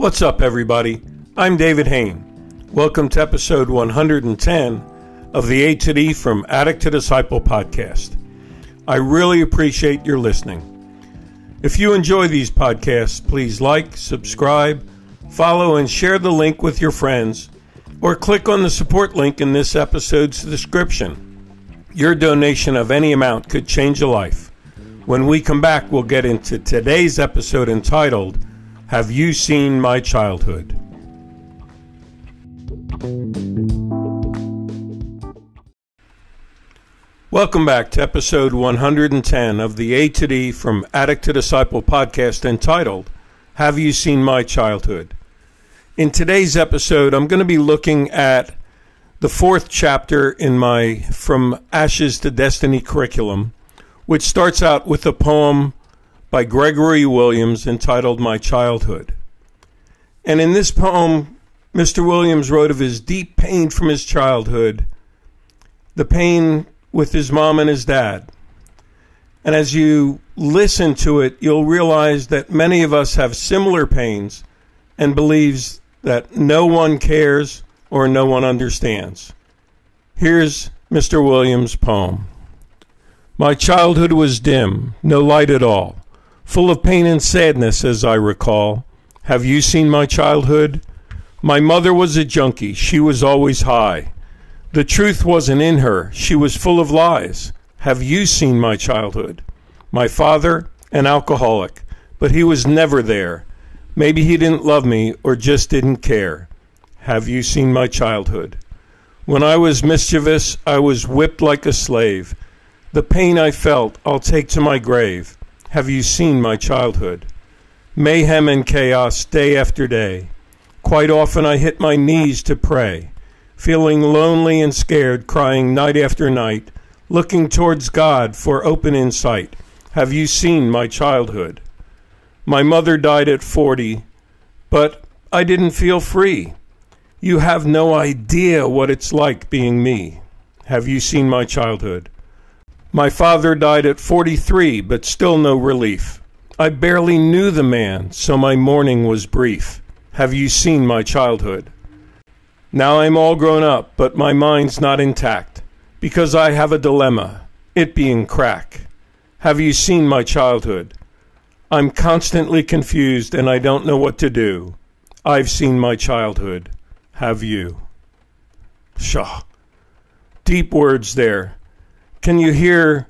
What's up, everybody? I'm David Hain. Welcome to episode 110 of the A to D from Addict to Disciple podcast. I really appreciate your listening. If you enjoy these podcasts, please like, subscribe, follow, and share the link with your friends, or click on the support link in this episode's description. Your donation of any amount could change a life. When we come back, we'll get into today's episode entitled, Have You Seen My Childhood? Welcome back to episode 110 of the A to D from Addict to Disciple podcast entitled, Have You Seen My Childhood? In today's episode, I'm going to be looking at the fourth chapter in my From Ashes to Destiny curriculum, which starts out with a poem by Gregory Williams entitled My Childhood. And in this poem, Mr. Williams wrote of his deep pain from his childhood, the pain with his mom and his dad. And as you listen to it, you'll realize that many of us have similar pains and believes that no one cares or no one understands. Here's Mr. Williams' poem My childhood was dim, no light at all, full of pain and sadness, as I recall. Have you seen my childhood? My mother was a junkie, she was always high. The truth wasn't in her, she was full of lies. Have you seen my childhood? My father, an alcoholic, but he was never there. Maybe he didn't love me or just didn't care. Have you seen my childhood? When I was mischievous, I was whipped like a slave. The pain I felt, I'll take to my grave. Have you seen my childhood? Mayhem and chaos day after day. Quite often I hit my knees to pray, feeling lonely and scared, crying night after night, looking towards God for open insight. Have you seen my childhood? My mother died at 40, but I didn't feel free. You have no idea what it's like being me. Have you seen my childhood? My father died at 43, but still no relief. I barely knew the man, so my mourning was brief. Have you seen my childhood? Now I'm all grown up, but my mind's not intact, because I have a dilemma, it being crack. Have you seen my childhood? I'm constantly confused and I don't know what to do. I've seen my childhood have you. Shaw. Deep words there. Can you hear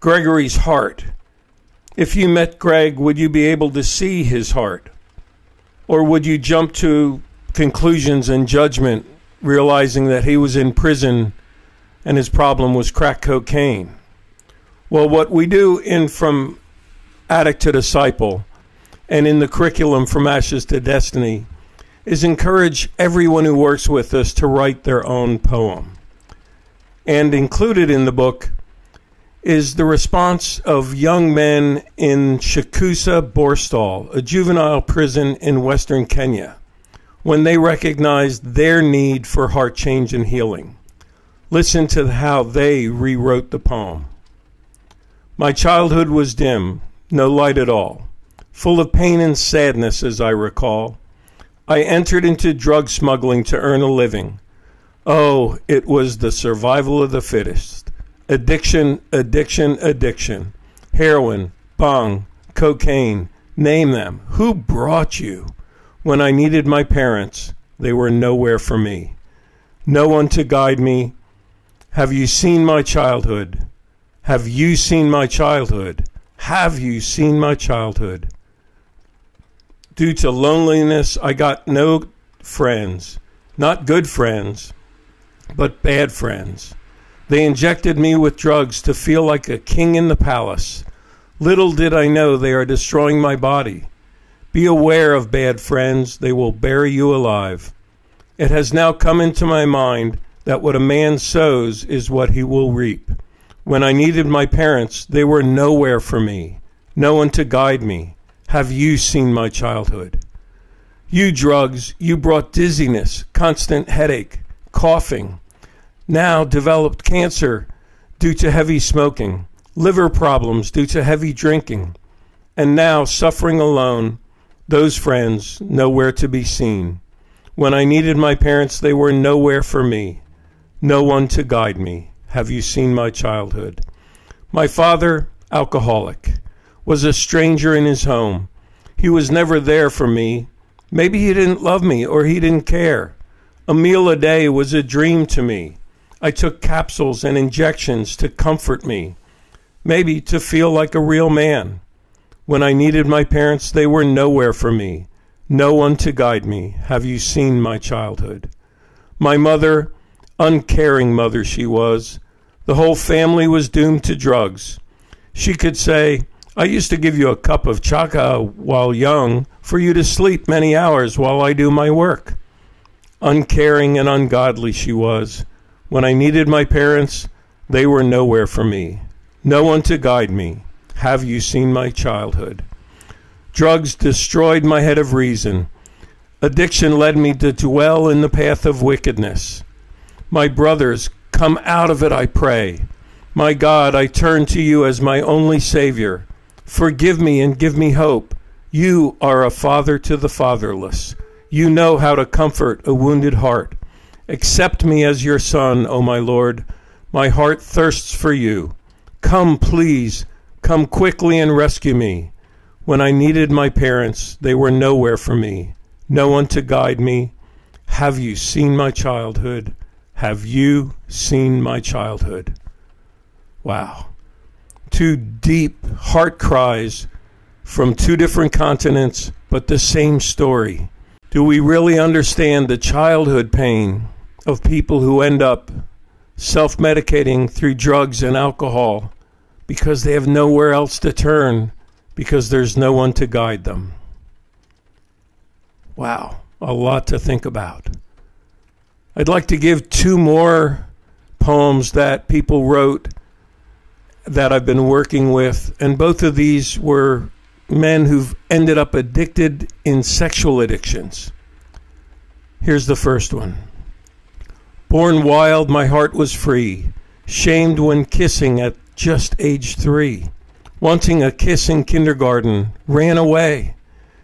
Gregory's heart? If you met Greg, would you be able to see his heart? Or would you jump to conclusions and judgment, realizing that he was in prison and his problem was crack cocaine? Well, what we do in From Addict to Disciple and in the curriculum From Ashes to Destiny is encourage everyone who works with us to write their own poem. And included in the book is the response of young men in Shikusa Borstal, a juvenile prison in western Kenya, when they recognized their need for heart change and healing. Listen to how they rewrote the poem. My childhood was dim, no light at all, full of pain and sadness, as I recall. I entered into drug smuggling to earn a living. Oh, it was the survival of the fittest. Addiction, addiction, addiction. Heroin, bhang, cocaine, name them. Who brought you? When I needed my parents, they were nowhere for me. No one to guide me. Have you seen my childhood? Have you seen my childhood? Have you seen my childhood? Due to loneliness, I got no friends. Not good friends, but bad friends. They injected me with drugs to feel like a king in the palace. Little did I know they are destroying my body. Be aware of bad friends, they will bury you alive. It has now come into my mind that what a man sows is what he will reap. When I needed my parents, they were nowhere for me, no one to guide me. Have you seen my childhood? You drugs, you brought dizziness, constant headache, coughing, now developed cancer due to heavy smoking, liver problems due to heavy drinking, and now suffering alone, Those friends nowhere to be seen. When I needed my parents, they were nowhere for me. No one to guide me. Have you seen my childhood? My father, alcoholic, was a stranger in his home. He was never there for me. Maybe he didn't love me or he didn't care. A meal a day was a dream to me. I took capsules and injections to comfort me, maybe to feel like a real man. When I needed my parents, they were nowhere for me, no one to guide me. Have you seen my childhood? My mother, uncaring mother she was, the whole family was doomed to drugs. She could say, I used to give you a cup of chaga while young for you to sleep many hours while I do my work. Uncaring and ungodly she was. When I needed my parents, they were nowhere for me, no one to guide me. Have you seen my childhood? Drugs destroyed my head of reason. Addiction led me to dwell in the path of wickedness. My brothers, come out of it, I pray. My God, I turn to you as my only Savior. Forgive me and give me hope. You are a father to the fatherless. You know how to comfort a wounded heart. Accept me as your son, O my Lord. My heart thirsts for you. Come, please, Come quickly and rescue me. When I needed my parents, they were nowhere for me, no one to guide me. Have you seen my childhood? Have you seen my childhood? Wow. Two deep heart cries from two different continents, but the same story. Do we really understand the childhood pain of people who end up self medicating through drugs and alcohol? because they have nowhere else to turn because there's no one to guide them. Wow, a lot to think about. I'd like to give two more poems that people wrote that I've been working with, and both of these were men who've ended up addicted in sexual addictions. Here's the first one Born wild, my heart was free, shamed when kissing at just age three, wanting a kiss in kindergarten, ran away.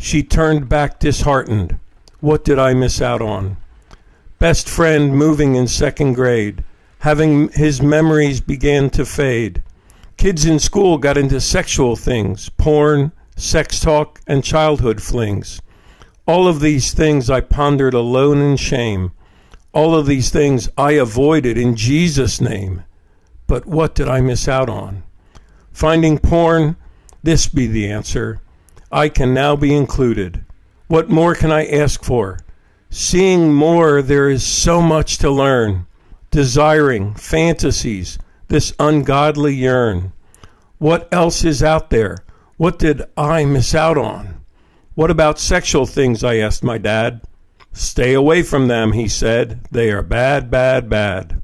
She turned back disheartened. What did I miss out on? Best friend moving in second grade, having his memories began to fade. Kids in school got into sexual things, porn, sex talk, and childhood flings. All of these things I pondered alone in shame. All of these things I avoided in Jesus' name. But what did I miss out on? Finding porn, this be the answer. I can now be included. What more can I ask for? Seeing more, there is so much to learn. Desiring, fantasies, this ungodly yearn. What else is out there? What did I miss out on? What about sexual things? I asked my dad. Stay away from them, he said. They are bad, bad, bad.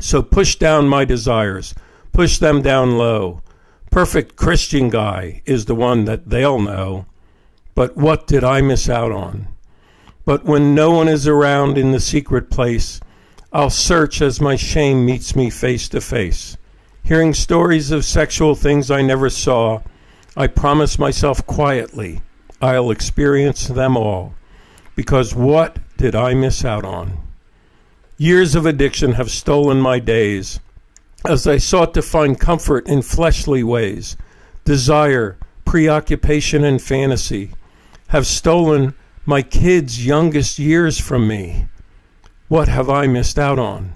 So push down my desires, push them down low. Perfect Christian guy is the one that they'll know. But what did I miss out on? But when no one is around in the secret place, I'll search as my shame meets me face to face. Hearing stories of sexual things I never saw, I promise myself quietly I'll experience them all. Because what did I miss out on? Years of addiction have stolen my days as I sought to find comfort in fleshly ways. Desire, preoccupation, and fantasy have stolen my kids' youngest years from me. What have I missed out on?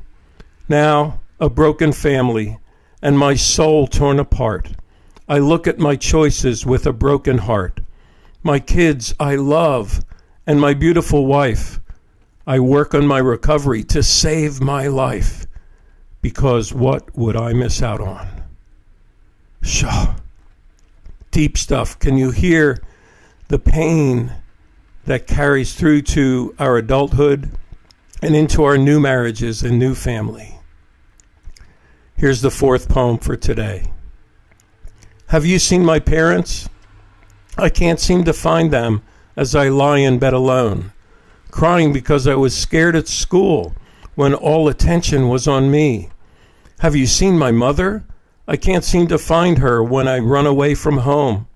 Now, a broken family and my soul torn apart. I look at my choices with a broken heart. My kids I love, and my beautiful wife I work on my recovery to save my life because what would I miss out on? Shaw. Deep stuff. Can you hear the pain that carries through to our adulthood and into our new marriages and new family? Here's the fourth poem for today. Have you seen my parents? I can't seem to find them as I lie in bed alone crying because I was scared at school when all attention was on me. Have you seen my mother? I can't seem to find her when I run away from home.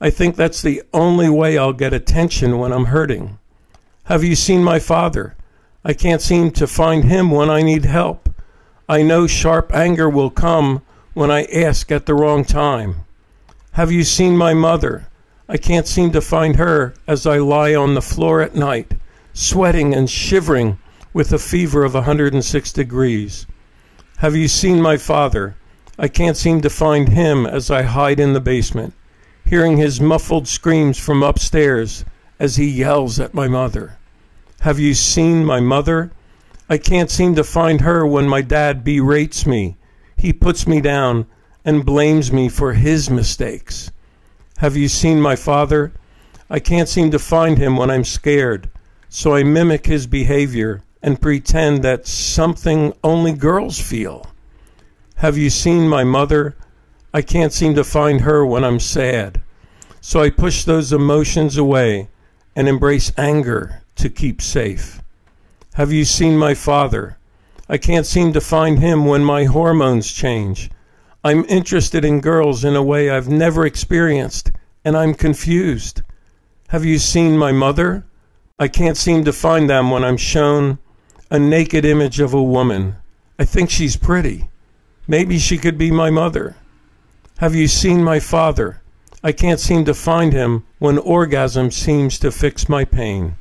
I think that's the only way I'll get attention when I'm hurting. Have you seen my father? I can't seem to find him when I need help. I know sharp anger will come when I ask at the wrong time. Have you seen my mother? I can't seem to find her as I lie on the floor at night, sweating and shivering with a fever of 106 degrees. Have you seen my father? I can't seem to find him as I hide in the basement, hearing his muffled screams from upstairs as he yells at my mother. Have you seen my mother? I can't seem to find her when my dad berates me. He puts me down and blames me for his mistakes. Have you seen my father? I can't seem to find him when I'm scared, so I mimic his behavior and pretend that's something only girls feel. Have you seen my mother? I can't seem to find her when I'm sad. So I push those emotions away and embrace anger to keep safe. Have you seen my father? I can't seem to find him when my hormones change. I'm interested in girls in a way I've never experienced, and I'm confused. Have you seen my mother? I can't seem to find them when I'm shown a naked image of a woman. I think she's pretty. Maybe she could be my mother. Have you seen my father? I can't seem to find him when orgasm seems to fix my pain.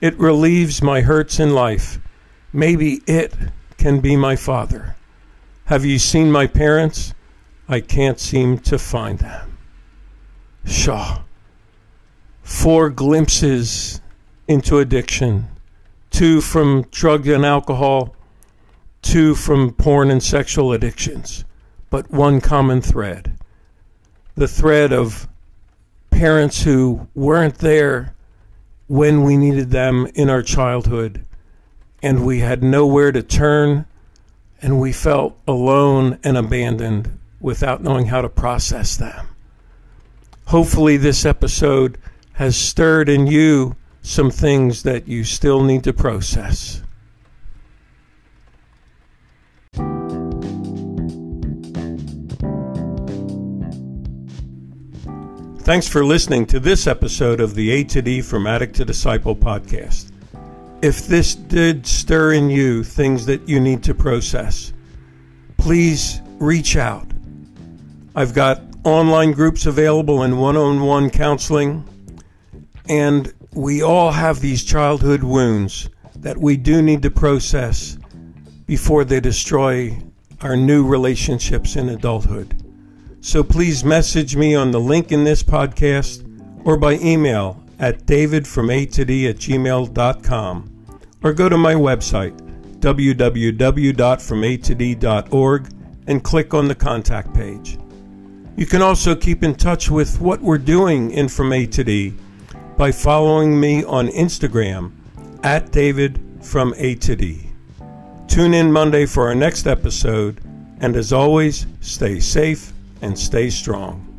It relieves my hurts in life. Maybe it can be my father. Have you seen my parents? I can't seem to find them. Shaw. Four glimpses into addiction. Two from drug and alcohol, two from porn and sexual addictions, but one common thread. The thread of parents who weren't there when we needed them in our childhood, and we had nowhere to turn, and we felt alone and abandoned without knowing how to process them. Hopefully, this episode has stirred in you some things that you still need to process. Thanks for listening to this episode of the A to D from Addict to Disciple podcast. If this did stir in you things that you need to process, please reach out. I've got online groups available and one on one counseling. And we all have these childhood wounds that we do need to process before they destroy our new relationships in adulthood. So please message me on the link in this podcast or by email at davidfroma to d at gmail.com or go to my website www.fromatod.org and click on the contact page. You can also keep in touch with what we're doing in From A to D by following me on Instagram at David from A to D. Tune in Monday for our next episode, and as always, stay safe and stay strong.